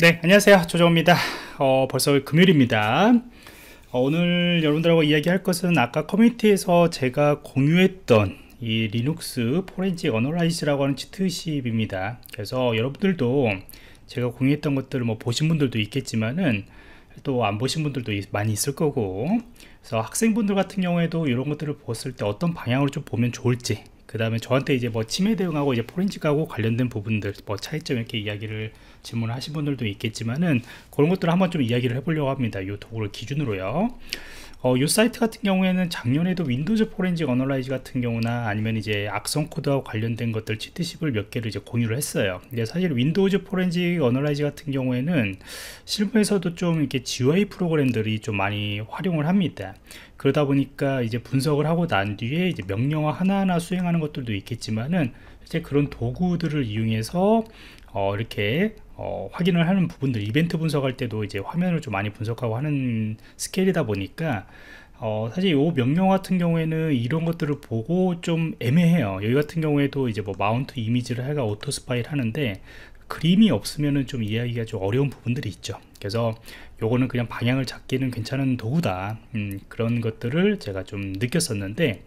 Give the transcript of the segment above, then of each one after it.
네 안녕하세요. 조정입니다. 어, 벌써 금요일입니다. 어, 오늘 여러분들하고 이야기할 것은 아까 커뮤니티에서 제가 공유했던 이 Linux forensic analysis라고 하는 cheat sheet입니다. 그래서 여러분들도 제가 공유했던 것들을 뭐 보신 분들도 있겠지만은 또 안 보신 분들도 많이 있을 거고. 그래서 학생분들 같은 경우에도 이런 것들을 보았을 때 어떤 방향으로 좀 보면 좋을지 그 다음에 저한테 이제 뭐 침해 대응하고 이제 포렌식하고 관련된 부분들 뭐 차이점 이렇게 이야기를 질문하신 분들도 있겠지만은 그런 것들을 한번 좀 이야기를 해보려고 합니다. 이 도구를 기준으로요 어, 이 사이트 같은 경우에는 작년에도 Windows forensic analysis 같은 경우나 아니면 이제 악성 코드와 관련된 것들 cheat sheet을 몇 개를 이제 공유를 했어요. 근데 사실 Windows forensic analysis 같은 경우에는 실무에서도 좀 이렇게 GUI 프로그램들이 좀 많이 활용을 합니다. 그러다 보니까 이제 분석을 하고 난 뒤에 이제 명령어 하나하나 수행하는 것들도 있겠지만은 이제 그런 도구들을 이용해서 어, 이렇게 어, 확인을 하는 부분들 이벤트 분석할 때도 이제 화면을 좀 많이 분석하고 하는 스케일이다 보니까 어, 사실 이 명령 같은 경우에는 이런 것들을 보고 좀 애매해요. 여기 같은 경우에도 이제 뭐 mount 이미지를 해가 오토 스파일 하는데 그림이 없으면은 좀 이해하기가 좀 어려운 부분들이 있죠. 그래서 요거는 그냥 방향을 잡기는 괜찮은 도구다. 음, 그런 것들을 제가 좀 느꼈었는데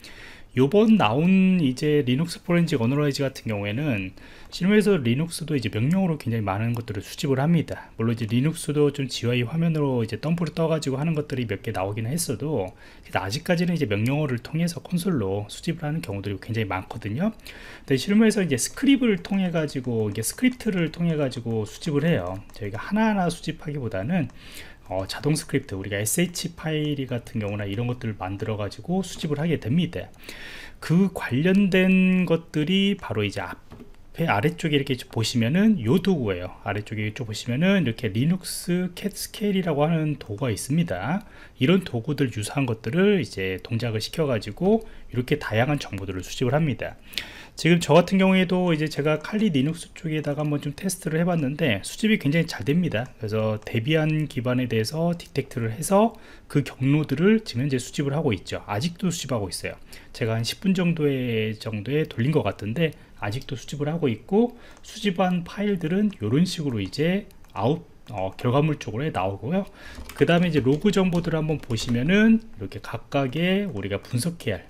요번 나온 이제 리눅스 forensic analyze 같은 경우에는 실무에서 리눅스도 이제 명령어로 굉장히 많은 것들을 수집을 합니다. 물론 이제 리눅스도 좀 GUI 화면으로 이제 덤프를 떠가지고 하는 것들이 몇 개 나오기는 했어도 아직까지는 이제 명령어를 통해서 콘솔로 수집을 하는 경우들이 굉장히 많거든요. 근데 실무에서 이제 스크립을 통해 가지고 이게 스크립트를 통해 가지고 수집을 해요. 저희가 하나하나 수집하기보다는 어, 자동 스크립트 우리가 sh 파일 같은 경우나 이런 것들을 만들어 가지고 수집을 하게 됩니다. 그 관련된 것들이 바로 이제 앞 에 아래쪽에 이렇게 보시면은 요 도구예요. 아래쪽에 쭉 보시면은 이렇게 Linux CatScale이라고 하는 도구가 있습니다. 이런 도구들 유사한 것들을 이제 동작을 시켜 가지고 이렇게 다양한 정보들을 수집을 합니다. 지금 저 같은 경우에도 이제 제가 Kali Linux 쪽에다가 한번 좀 테스트를 해봤는데 수집이 굉장히 잘 됩니다. 그래서 Debian 기반에 대해서 detect를 해서 그 경로들을 지금 현재 수집을 하고 있죠. 아직도 수집하고 있어요. 제가 한 10분 정도의 정도에 돌린 것 같은데 아직도 수집을 하고 있고 수집한 파일들은 이런 식으로 이제 아웃 어, 결과물 쪽으로 나오고요. 그 다음에 이제 로그 정보들을 한번 보시면은 이렇게 각각의 우리가 분석해야 할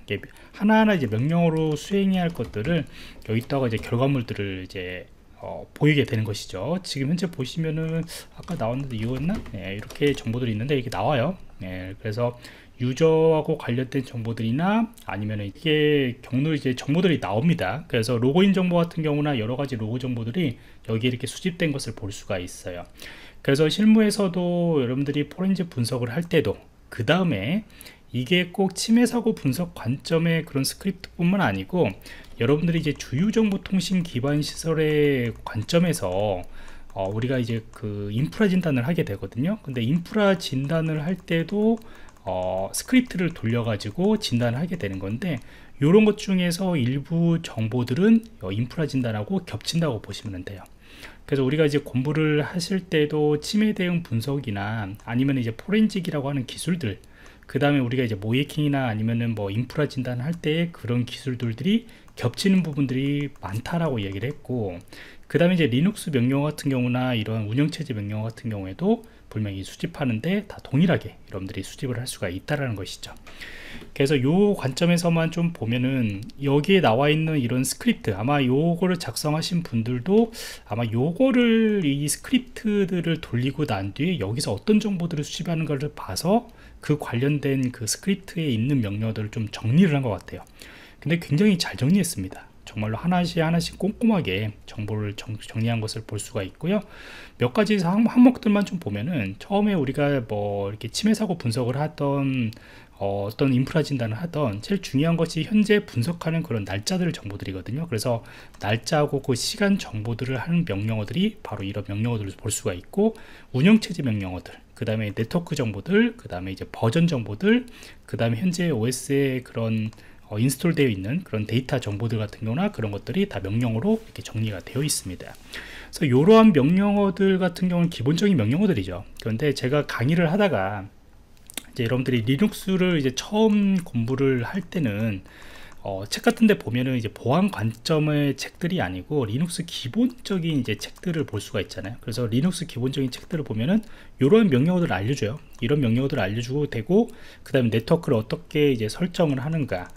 하나하나 이제 명령어로 수행해야 할 것들을 여기다가 이제 결과물들을 이제 어, 보이게 되는 것이죠. 지금 현재 보시면은 아까 나왔는데 이거였나? 네, 이렇게 정보들이 있는데 이렇게 나와요. 네, 그래서 유저하고 관련된 정보들이나 아니면 이게 경로 이제 정보들이 나옵니다. 그래서 로그인 정보 같은 경우나 여러 가지 로그 정보들이 여기에 이렇게 수집된 것을 볼 수가 있어요. 그래서 실무에서도 여러분들이 포렌지 분석을 할 때도 그 다음에 이게 꼭 침해 사고 분석 관점의 그런 스크립트 뿐만 아니고 여러분들이 이제 주요 정보 통신 기반 시설의 관점에서 어, 우리가 이제 그 인프라 진단을 하게 되거든요. 근데 인프라 진단을 할 때도 어, 스크립트를 돌려 가지고 진단을 하게 되는 건데 이런 것 중에서 일부 정보들은 인프라 진단하고 겹친다고 보시면 돼요. 그래서 우리가 이제 공부를 하실 때도 침해 대응 분석이나 아니면 이제 forensic이라고 하는 기술들 그 다음에 우리가 이제 모의해킹이나 아니면은 뭐 인프라 진단 할 때 그런 기술들이 겹치는 부분들이 많다라고 얘기를 했고 그 다음에 이제 리눅스 명령어 같은 경우나 이런 운영체제 명령어 같은 경우에도 분명히 수집하는데 다 동일하게 여러분들이 수집을 할 수가 있다라는 것이죠. 그래서 이 관점에서만 좀 보면은 여기에 나와 있는 이런 스크립트 아마 요거를 작성하신 분들도 아마 요거를 이 스크립트들을 돌리고 난 뒤에 여기서 어떤 정보들을 수집하는 것을 봐서 그 관련된 그 스크립트에 있는 명령어들을 좀 정리를 한 것 같아요. 근데 굉장히 잘 정리했습니다 정말로 하나씩 하나씩 꼼꼼하게 정보를 정, 리한 것을 볼 수가 있고요. 몇 가지 항목들만 좀 보면은 처음에 우리가 뭐 이렇게 침해 사고 분석을 하던 어, 떤 인프라 진단을 하던 제일 중요한 것이 현재 분석하는 그런 날짜들 정보들이거든요. 그래서 날짜하고 그 시간 정보들을 하는 명령어들이 바로 이런 명령어들을 볼 수가 있고 운영체제 명령어들 그 다음에 네트워크 정보들 그 다음에 이제 버전 정보들 그 다음에 현재 OS의 그런 어, install 되어 있는 그런 데이터 정보들 같은 경우나 그런 것들이 다 명령어로 이렇게 정리가 되어 있습니다. 그래서 이러한 명령어들 같은 경우는 기본적인 명령어들이죠. 그런데 제가 강의를 하다가 이제 여러분들이 리눅스를 이제 처음 공부를 할 때는 어, 책 같은 데 보면은 이제 보안 관점의 책들이 아니고 리눅스 기본적인 이제 책들을 볼 수가 있잖아요. 그래서 리눅스 기본적인 책들을 보면은 이런 명령어들을 알려줘요. 이런 명령어들을 알려주고 되고 그 다음에 네트워크를 어떻게 이제 설정을 하는가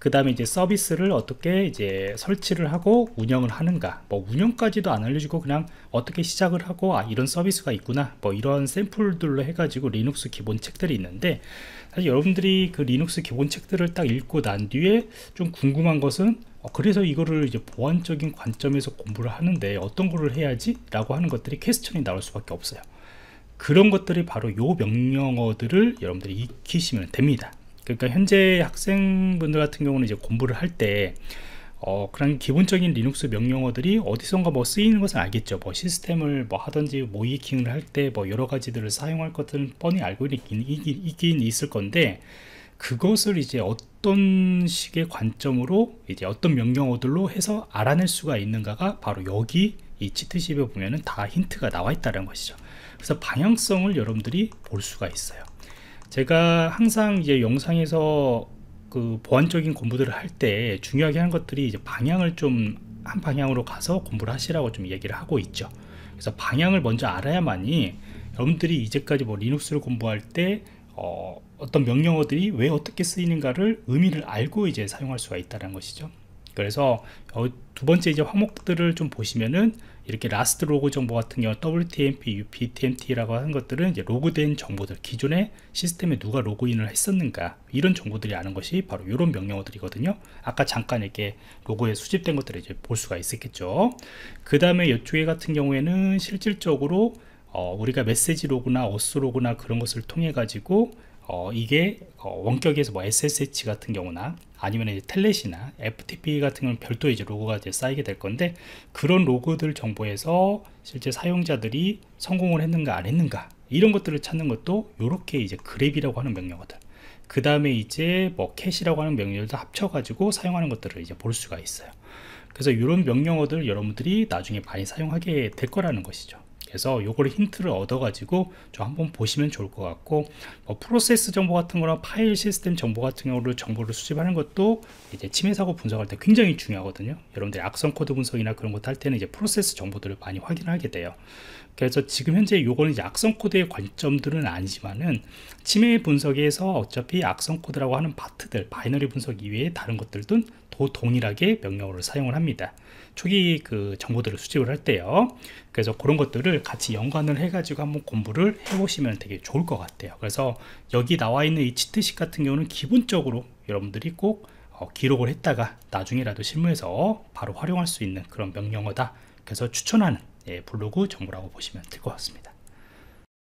그 다음에 이제 서비스를 어떻게 이제 설치를 하고 운영을 하는가. 뭐 운영까지도 안 알려주고 그냥 어떻게 시작을 하고 아 이런 서비스가 있구나. 뭐 이런 샘플들로 해가지고 리눅스 기본 책들이 있는데 사실 여러분들이 그 리눅스 기본 책들을 딱 읽고 난 뒤에 좀 궁금한 것은 어, 그래서 이거를 이제 보안적인 관점에서 공부를 하는데 어떤 거를 해야지 라고 하는 것들이 question이 나올 수밖에 없어요. 그런 것들이 바로 요 명령어들을 여러분들이 익히시면 됩니다 그러니까 현재 학생분들 같은 경우는 이제 공부를 할때 어, 그런 기본적인 리눅스 명령어들이 어디선가 뭐 쓰이는 것은 알겠죠. 뭐 시스템을 뭐 하든지 모이킹을 할 때 뭐 여러 가지들을 사용할 것들은 뻔히 알고 있긴, 있긴, 있긴 있을 건데 그것을 이제 어떤 식의 관점으로 이제 어떤 명령어들로 해서 알아낼 수가 있는가가 바로 여기 이 치트십에 보면은 다 힌트가 나와 있다는 것이죠. 그래서 방향성을 여러분들이 볼 수가 있어요. 제가 항상 이제 영상에서 그 보안적인 공부들을 할 때 중요하게 하는 것들이 이제 방향을 좀 한 방향으로 가서 공부를 하시라고 좀 얘기를 하고 있죠. 그래서 방향을 먼저 알아야만이 여러분들이 이제까지 뭐 리눅스를 공부할 때 어, 어떤 명령어들이 왜 어떻게 쓰이는가를 의미를 알고 이제 사용할 수가 있다는 것이죠. 그래서 어, 두 번째 이제 항목들을 좀 보시면은 이렇게 lastlog 정보 같은 경우 WTMP, UTMP라고 하는 것들은 이제 로그된 정보들 기존에 시스템에 누가 로그인을 했었는가 이런 정보들이 아는 것이 바로 이런 명령어들이거든요. 아까 잠깐 이렇게 로그에 수집된 것들을 이제 볼 수가 있었겠죠. 그 다음에 이쪽에 같은 경우에는 실질적으로 어, 우리가 메시지 로그나 어스 로그나 그런 것을 통해 가지고 어, 이게 어, 원격에서 뭐 SSH 같은 경우나 아니면 이제 Telnet이나 FTP 같은 경우는 별도 이제 로그가 이제 쌓이게 될 건데 그런 로고들 정보에서 실제 사용자들이 성공을 했는가 안 했는가 이런 것들을 찾는 것도 이렇게 이제 그랩이라고 하는 명령어들. 그 다음에 이제 뭐 캐시라고 하는 명령어도 합쳐가지고 사용하는 것들을 이제 볼 수가 있어요. 그래서 이런 명령어들 여러분들이 나중에 많이 사용하게 될 거라는 것이죠 그래서 요거를 힌트를 얻어 가지고 좀 한번 보시면 좋을 것 같고 뭐 프로세스 정보 같은 거나 파일 시스템 정보 같은 경우를 정보를 수집하는 것도 이제 침해 사고 분석할 때 굉장히 중요하거든요. 여러분들이 악성 코드 분석이나 그런 것도 할 때는 이제 프로세스 정보들을 많이 확인하게 돼요. 그래서 지금 현재 요거는 이제 악성 코드의 관점들은 아니지만은 침해 분석에서 어차피 악성 코드라고 하는 파트들 바이너리 분석 이외에 다른 것들도 동일하게 명령어를 사용을 합니다. 초기 그 정보들을 수집을 할 때요 그래서 그런 것들을 같이 연관을 해 가지고 한번 공부를 해 보시면 되게 좋을 것 같아요. 그래서 여기 나와 있는 이 치트식 같은 경우는 기본적으로 여러분들이 꼭 어, 기록을 했다가 나중에라도 실무에서 바로 활용할 수 있는 그런 명령어다. 그래서 추천하는 예, 블로그 정보라고 보시면 될 것 같습니다